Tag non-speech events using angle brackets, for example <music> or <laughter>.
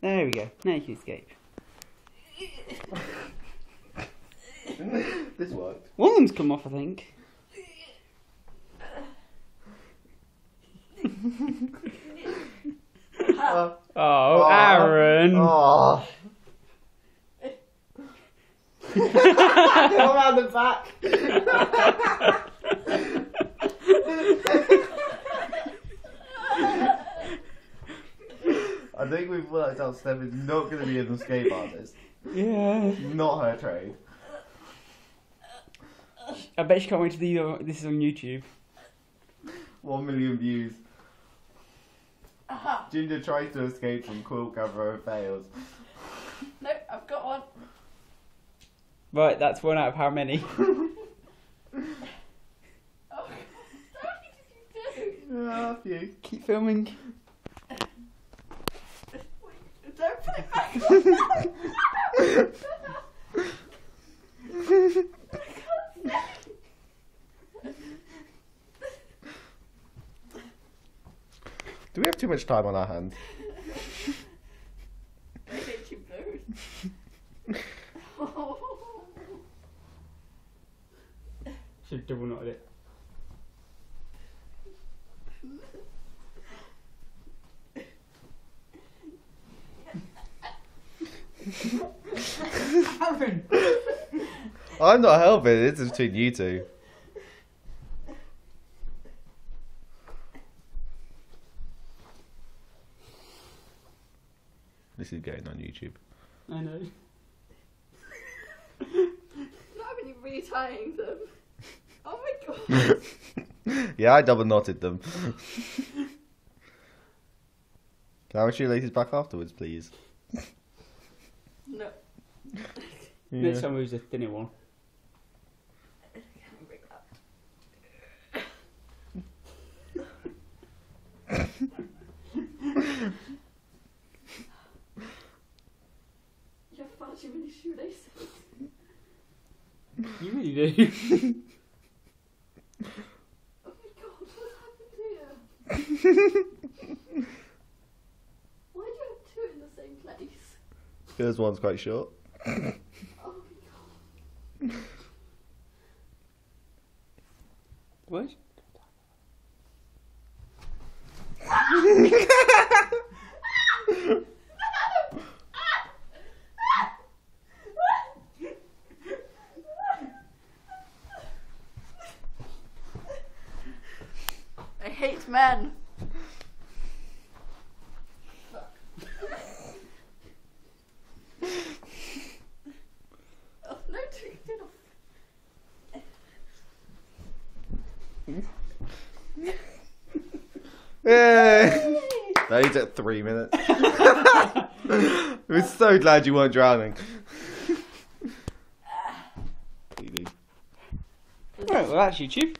There we go. Now you can escape. this worked. One of them's come off, I think. <laughs> Oh, Aw. Aaron! Oh. <laughs> Go around the back. <laughs> I think we've worked out Steph is not going to be an escape artist. yeah. Not her trade. I bet she can't wait to see the- this is on YouTube. One million views. Ginger tries to escape from quilt cover and fails. No, I've got one. Right, that's one out of how many? <laughs> Oh, how many did you do? Ah, phew. Keep filming. Wait, don't put it back on. Do we have too much time on our hands? Should double knotted it. I'm not helping. This is between you two. This is going on YouTube. I know. Not when you're retying them. Oh my god. <laughs> yeah, I double knotted them. <laughs> Can I have my shoelaces back afterwards, please? No. Next time we use a thinner one. You have far too many shoelaces. You really do. Oh my god, what happened here? Why do you have two in the same place? Because one's quite short. Oh my god. what? <laughs> I hate men. oh, no, take it off. Yay! That only took three minutes. We're so glad you weren't drowning. Right, well that's YouTube.